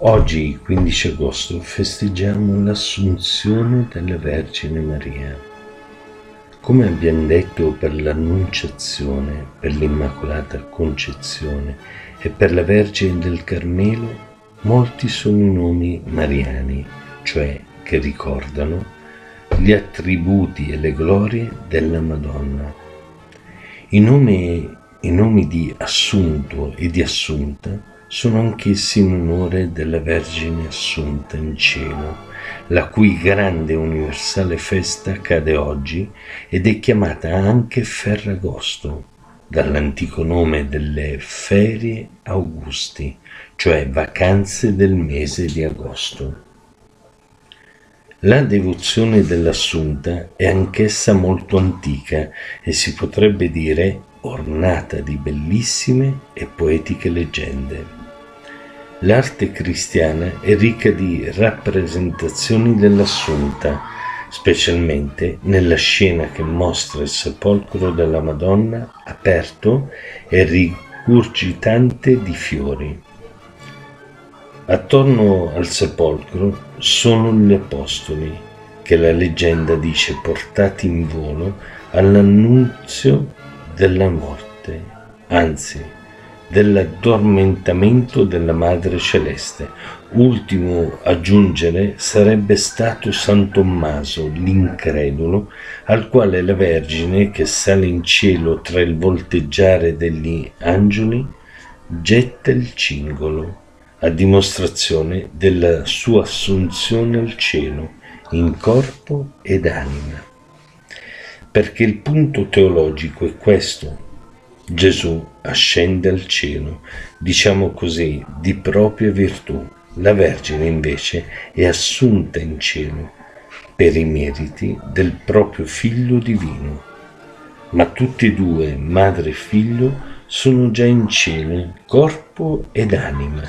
Oggi, 15 agosto, festeggiamo l'Assunzione della Vergine Maria. Come abbiamo detto per l'Annunciazione, per l'Immacolata Concezione e per la Vergine del Carmelo, molti sono i nomi mariani, cioè che ricordano gli attributi e le glorie della Madonna. I nomi, i nomi di Assunto e di Assunta sono anch'essi in onore della Vergine Assunta in cielo, la cui grande universale festa cade oggi ed è chiamata anche Ferragosto, dall'antico nome delle ferie augusti, cioè vacanze del mese di agosto. La devozione dell'Assunta è anch'essa molto antica e si potrebbe dire ornata di bellissime e poetiche leggende. L'arte cristiana è ricca di rappresentazioni dell'Assunta, specialmente nella scena che mostra il sepolcro della Madonna aperto e rigurgitante di fiori. Attorno al sepolcro sono gli apostoli, che la leggenda dice portati in volo all'annunzio della morte, anzi dell'addormentamento della Madre Celeste. Ultimo a giungere sarebbe stato San Tommaso, l'incredulo, al quale la Vergine, che sale in cielo tra il volteggiare degli angeli, getta il cingolo, a dimostrazione della sua assunzione al cielo, in corpo ed anima. Perché il punto teologico è questo, Gesù ascende al cielo, diciamo così, di propria virtù. La Vergine invece è assunta in cielo per i meriti del proprio Figlio divino. Ma tutti e due, madre e figlio, sono già in cielo, corpo ed anima,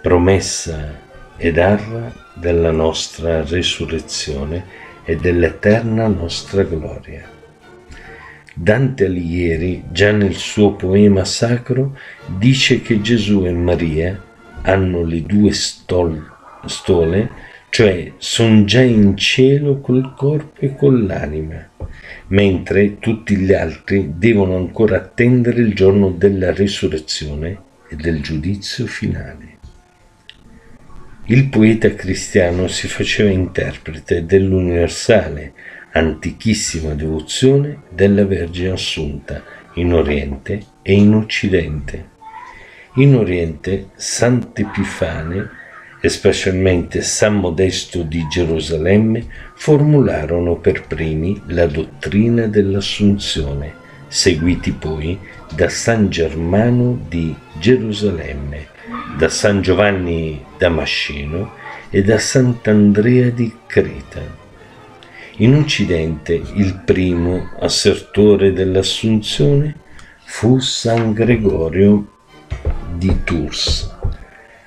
promessa ed arra della nostra resurrezione e dell'eterna nostra gloria. Dante Alighieri, già nel suo poema sacro, dice che Gesù e Maria hanno le due stol- stole, cioè sono già in cielo col corpo e con l'anima, mentre tutti gli altri devono ancora attendere il giorno della risurrezione e del giudizio finale. Il poeta cristiano si faceva interprete dell'universale, antichissima devozione della Vergine Assunta in Oriente e in Occidente. In Oriente Sant'Epifane e specialmente San Modesto di Gerusalemme formularono per primi la dottrina dell'Assunzione, seguiti poi da San Germano di Gerusalemme, da San Giovanni Damasceno e da Sant'Andrea di Creta. In Occidente il primo assertore dell'Assunzione fu San Gregorio di Tours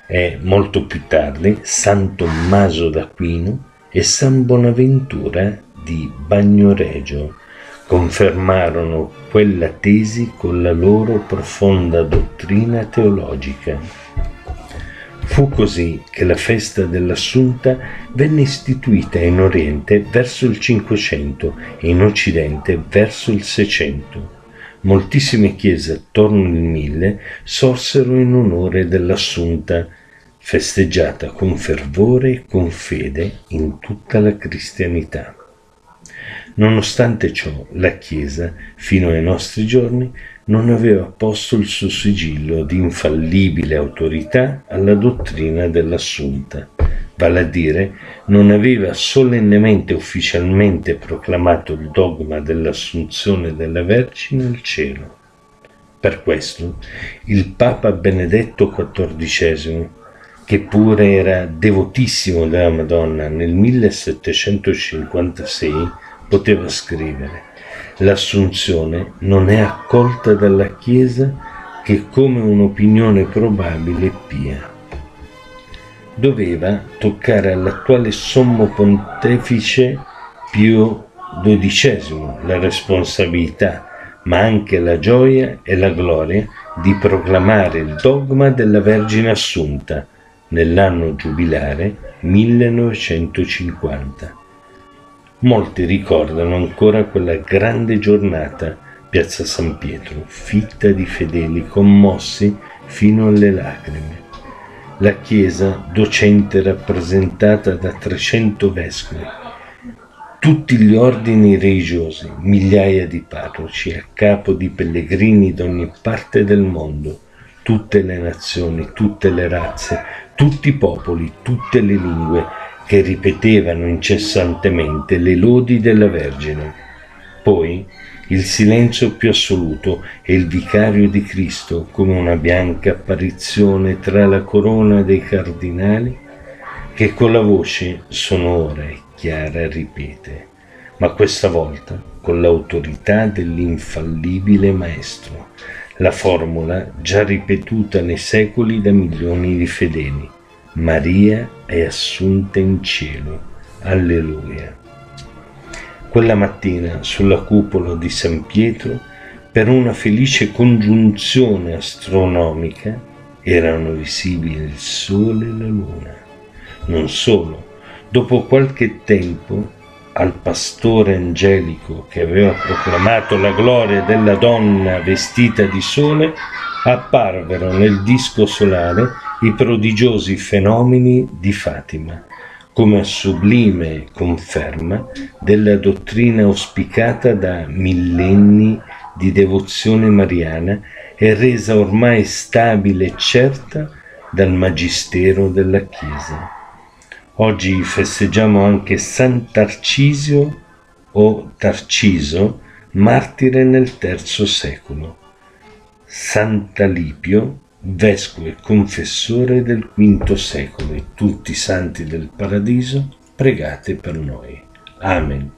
e molto più tardi San Tommaso d'Aquino e San Bonaventura di Bagnoregio confermarono quella tesi con la loro profonda dottrina teologica. Fu così che la festa dell'Assunta venne istituita in Oriente verso il 500 e in Occidente verso il 600. Moltissime chiese attorno al 1000 sorsero in onore dell'Assunta, festeggiata con fervore e con fede in tutta la cristianità. Nonostante ciò, la Chiesa, fino ai nostri giorni, non aveva posto il suo sigillo di infallibile autorità alla dottrina dell'Assunta, vale a dire non aveva solennemente ufficialmente proclamato il dogma dell'assunzione della Vergine al cielo. Per questo il Papa Benedetto XIV, che pure era devotissimo della Madonna nel 1756, poteva scrivere L'assunzione non è accolta dalla Chiesa che come un'opinione probabile e pia. Doveva toccare all'attuale sommo pontefice Pio XII la responsabilità, ma anche la gioia e la gloria di proclamare il dogma della Vergine Assunta, nell'anno giubilare 1950. Molti ricordano ancora quella grande giornata piazza San Pietro, fitta di fedeli commossi fino alle lacrime. La chiesa docente rappresentata da 300 vescovi, tutti gli ordini religiosi, migliaia di parroci a capo di pellegrini da ogni parte del mondo, tutte le nazioni, tutte le razze, tutti i popoli, tutte le lingue che ripetevano incessantemente le lodi della Vergine. Poi il silenzio più assoluto e il vicario di Cristo come una bianca apparizione tra la corona dei cardinali che con la voce sonora e chiara ripete, ma questa volta con l'autorità dell'infallibile Maestro, la formula già ripetuta nei secoli da milioni di fedeli. Maria è assunta in cielo. Alleluia. Quella mattina sulla cupola di San Pietro, per una felice congiunzione astronomica, erano visibili il sole e la luna. Non solo, dopo qualche tempo al pastore angelico che aveva proclamato la gloria della donna vestita di sole, apparvero nel disco solare i prodigiosi fenomeni di Fatima, come sublime conferma della dottrina auspicata da millenni di devozione mariana e resa ormai stabile e certa dal magistero della Chiesa. Oggi festeggiamo anche Sant'Arcisio o Tarciso, martire nel III secolo. Sant'Alipio, vescovo e confessore del V secolo e tutti i santi del paradiso, pregate per noi. Amen.